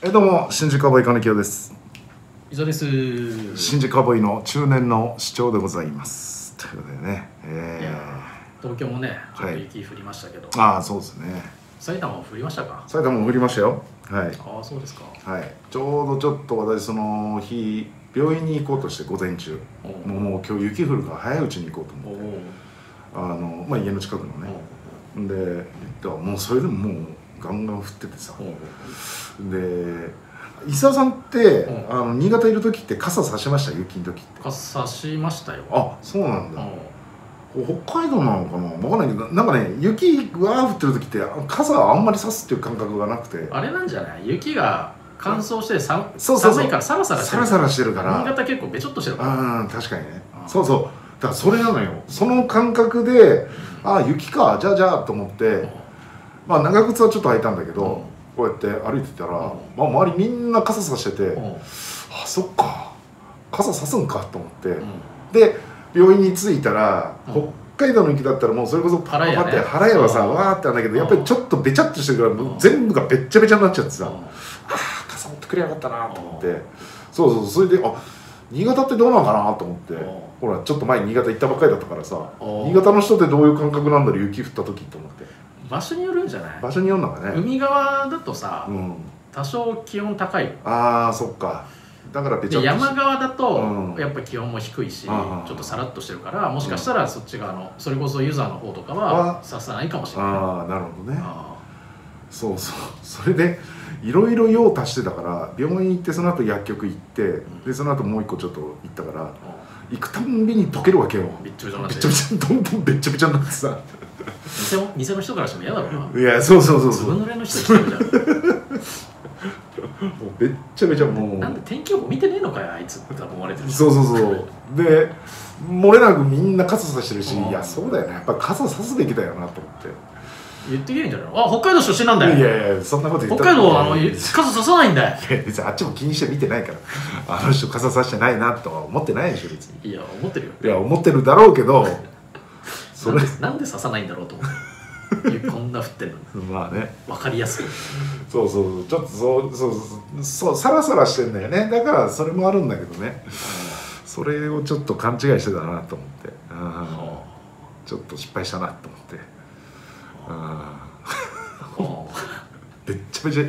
えどうも新宿カボーイ金城です。磯です。新宿カボーイの中年の市長でございます。ということでね。えいや東京もねちょっとはい雪降りましたけど、ー、ああそうですね。埼玉も降りましたか？埼玉も降りましたよ。はい。ああそうですか。はい。ちょうどちょっと私その日病院に行こうとして午前中。おもう今日雪降るから早いうちに行こうとお思って。おあのまあ家の近くのね。でもうそれでももうガンガン降っててさ。で伊沢さんって、うん。あの新潟いる時って傘差しました？雪の時って。傘しましたよ。あそうなんだ、う北海道なのかな？分かんないけどなんかね雪わー降ってる時って傘あんまり差すっていう感覚がなくて。んあれなんじゃない？雪が乾燥してさそう。そうそう寒いからサラサラしてる。サラサラしてるから。新潟結構べちょっとしてるから。うん確かにね。うん。そうそう。だからそれなのよ。その感覚でああ雪か。じゃあじゃあと思ってまあ長靴はちょっと履いたんだけど、うん。こうやって歩いてたら、うんまあ、周りみんな傘さしてて、あそっか傘さすんかと思って、うん。で病院に着いたら、うん。北海道の雪だったらもうそれこそパパ腹屋ね。パって腹屋はさわーってあるんだけどやっぱりちょっとべちゃっとしてるから全部がべっちゃべちゃになっちゃってさ、うん。ああ傘持ってくれやがったなと思って、そうそうそれであ新潟ってどうなんかなと思って、うん。ほらちょっと前に新潟行ったばっかりだったからさ、うん。新潟の人ってどういう感覚なんだろう雪降った時と思って場所によるんじゃない？場所によるのかね、海側だとさうん、多少気温高い。ああそっか。だからで山側だとうん。やっぱ気温も低いし、うんちょっとさらっとしてるからもしかしたらそっち側のそれこそユーザーの方とかはささないかもしれない。ああなるほどね。あそうそう。それでいろいろ用足してたから病院行ってその後薬局行ってでその後もう一個ちょっと行ったからあ行くたんびに溶けるわけよびっちょびちょになべっってちゃべちゃどんどんべっちゃべちゃになってさ店も店の人からしても嫌だろうな。いやそうそうそうずそう。もぶ濡れの人来てるじゃ うべっちゃべちゃもんなんでう天気予報見てねえのかよあいつって思われてるそうそうそう。で漏れなくみんな傘さしてるしうんいやそうだよね。やっぱ傘さすべきだよなと思って。言ってけばいいんじゃないの？あ北海道出身なんだよ。いやいやそんなこと言った北海道はあの傘ささないんだよ。別にあっちも気にして見てないから。あの人傘さしてないなとは思ってないでしょ別に。いや思ってるよ。いや思ってるだろうけどそれ。なんで刺さないんだろうと思って。こんな降ってんの。にまあね。分かりやすく。そうそうちょっとそうそうそうそうサラサラしてんだよね。だからそれもあるんだけどね。それをちょっと勘違いしてたなと思って。うんはちょっと失敗したなと思って。うんあはべっちゃべちゃ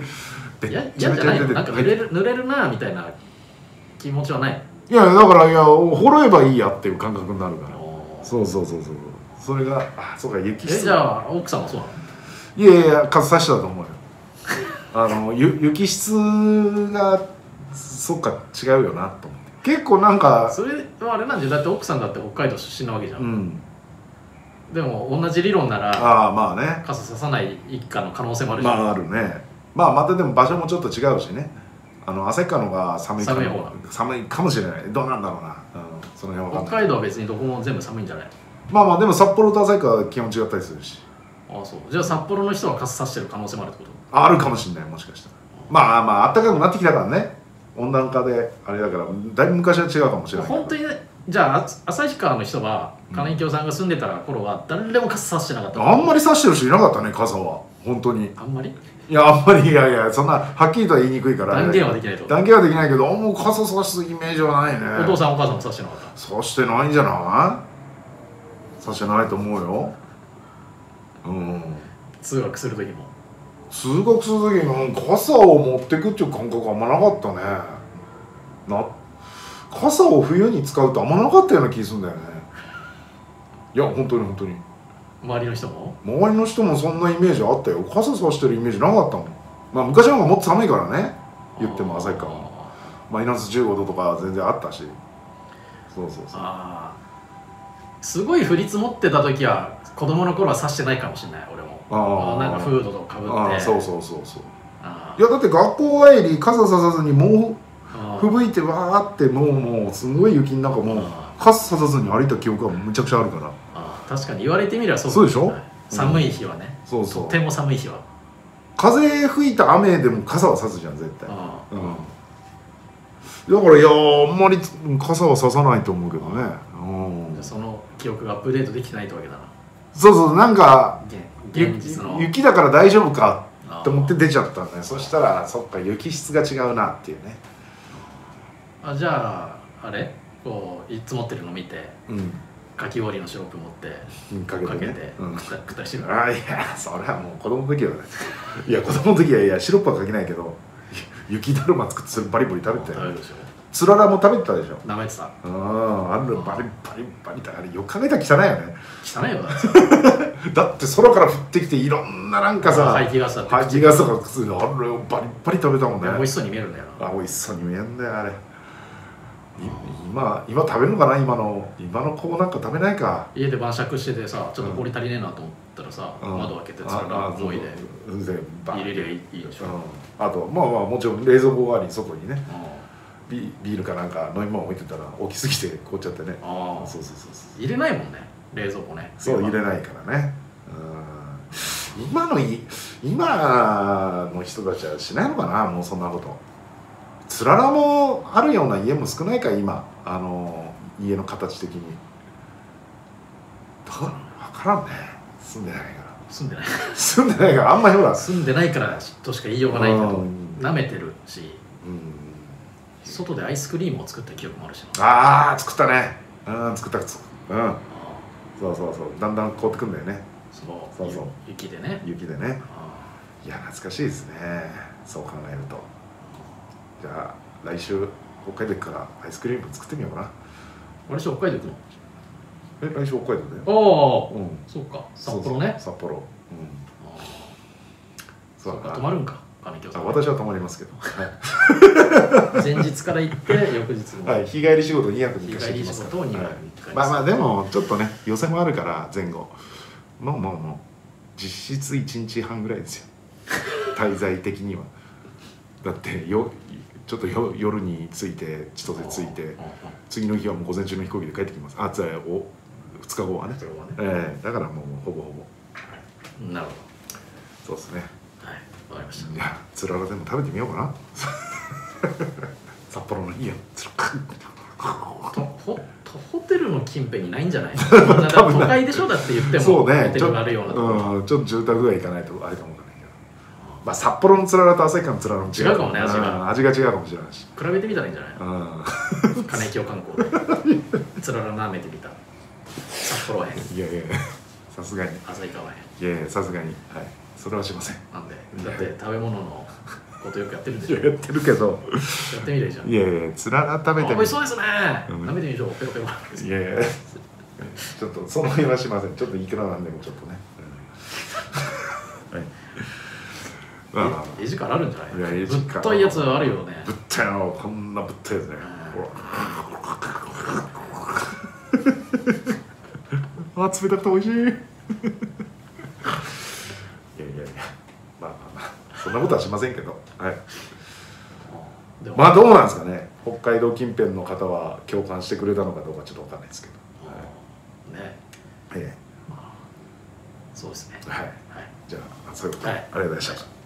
べっちゃべちてなんか濡れる濡れるなみたいな気持ちはない。いやだからいやほろえばいいやっていう感覚になるから。のそうそうそうそうそれがあそうか雪えじゃあ奥さんもそうなの？いやいや傘さしてたと思うよ。あのゆ雪質がそっか違うよなと思って。結構なんかそれはあれなんじゃだって奥さんだって北海道出身なわけじゃん、うん。でも同じ理論ならああまあね。傘ささない一家の可能性もあるじゃん、まああるね。まあまたでも場所もちょっと違うしね。あの旭川のが寒いかも。寒い方な寒いかもしれない。どうなんだろうな、うん、その辺は北海道は別にどこも全部寒いんじゃない？まあまあでも札幌と旭川は気温違ったりするし。ああそう。じゃあ札幌の人は傘さしてる可能性もあるってこと？あるかもしれないもしかしたら。まあまあ暖かくなってきたからね。温暖化であれだからだいぶ昔は違うかもしれない。本当にねじゃああ旭川の人は金井京さんが住んでた頃は誰でも傘さしてなかった。あんまり差してる人いなかったね傘は。本当に。あんまり？いやあんまり。いやいやそんなはっきりとは言いにくいから。断言はできないと。断言はできないけどあんま傘差すイメージはないね。お父さんお母さんもさしてなかった。差してないんじゃない？差してないと思うよ。うん。通学する時も。通学する時に傘を持ってくっていう感覚あんまなかったね。な傘を冬に使うとあんまなかったような気するんだよね。いや本当に本当に。周りの人も？周りの人もそんなイメージあったよ。傘さしてるイメージなかったもん。まあ昔の方がもっと寒いからね。言っても旭川は。マイナス15度とか全然あったし。そうそうそう。ああすごい降り積もってた時は子供の頃はさしてないかもしれない俺も。あー。なんかフードとかかぶって。ああそうそうそうそう。あいやだって学校帰り傘ささずにもあう吹雪いてわーってもうもうすごい雪の中もうあ傘ささずに歩いた記憶がむちゃくちゃあるから。あ確かに言われてみればそうそうでしょ？寒い日はね、そうそう。とても寒い日は。風吹いた雨でも傘はさすじゃん絶対。あうん。だからいやあんまり傘はささないと思うけどね記憶がアップデートできてないってわけだな。そうそうなんか現実の。雪だから大丈夫かと思って出ちゃったんだよ。そしたらそっか雪質が違うなっていうね。あじゃああれ？こういつ持ってるの見て。うん。かき氷のシロップ持って。かけてね。かけて。うん。食った食ったりしてる。あいやそれはもう子供の時はね。いや子供の時はいやシロップはかけないけど雪だるま作ってそれバリバリ食べて食べるでしょつららも食べてたでしょ？舐めてた。うん。あるバリバリバリだあれよく考えたら汚いよね。汚いよ。だってだって空から降ってきていろんななんかさ排気ガスだ排気ガスとか普通にあれをバリバリ食べたもんね。美味しそうに見えるんだよな。あ美味しそうに見えんだよあれ。い今今食べるのかな？今の今の子なんか食べないか？家で晩酌しててさちょっと氷足りねえなと思ったらさ、うん。窓開けてつらら思いで入れりゃいいでしょ、うん。あとまあまあもちろん冷蔵庫代わりに外にね。うんビビールかなんか飲み物置いてたら大きすぎて凍っちゃってね。ああそうそうそうそう。入れないもんね。冷蔵庫ね。そう入れないからね。うん。今のい今の人たちはしないのかな？もうそんなこと。つららもあるような家も少ないか今。あの家の形的に。だ分からんね。住んでないから。住んでない。住んでないから。あんまりほら。住んでないからとしか言いようがないけど。うん。舐めてるし。うん外でアイスクリームを作った記憶もあるしな。ああ作ったね。うん作った作った。うん。あそうそうそう。だんだん凍ってくんだよね。そう。そうそう。ゆ雪でね。雪でね。あいや懐かしいですね。そう考えると。じゃあ来週北海道行くからアイスクリーム作ってみようかな。私北海道行くの？え来週北海道だよ。ああうん。そうか札幌ね。札幌。うん。そうか泊まるんか金京さんあ私は泊まりますけど。は前日から行って翌日も。い、はい、日帰り仕事2泊3日してきまはい。まあまあでもちょっとね予選もあるから前後。もうもうもう実質1日半ぐらいですよ。滞在的には。だってよちょっとよ夜に着いて千歳着いて次の日はもう午前中の飛行機で帰ってきます。あつお2日後はね。ね。ええ。だからもうほぼほぼ。なるほそうですねわかりました。いやつららでも食べてみようかな。札幌のいいよつらとホホテルの近辺にないんじゃない？都会でしょだって言ってもそうね。ホテルがあるようなとこ。ろうん、ちょっと住宅街行かないとあれかもわかんないけどまあ札幌のつららと旭川のつららも違う。違うかもね味が。うん味が違うかもしれないし。比べてみたらいいんじゃない？うん。金京観光で。つらら舐めてみた。札幌編いやいやさすがに。旭川編いやいやさすがに。はいそれはしません。なんでだって食べ物のことよくやってるでいしょ。ややってるけど。やってみるじゃん。いやいやつらら食べてみあ美味しそうですね、うん。舐めてみましょう。ペロペロ。いやいや。ちょっとその辺はしません。ちょっといくらなんでもちょっとね、うん。はい。まあ。まあ絵力あるんじゃない？いや絵力ぶっといやつあるよね。ぶったよ。こんなぶったやつね。ほら あ冷たくて美味しいいやいやいやまあまあまあそんなことはしませんけど。はい。まあどうなんですかね。北海道近辺の方は共感してくれたのかどうかちょっとわかんないですけど。ね。えまあそうですね。えはい。はい。じゃあそういうことで、はい。ありがとうございました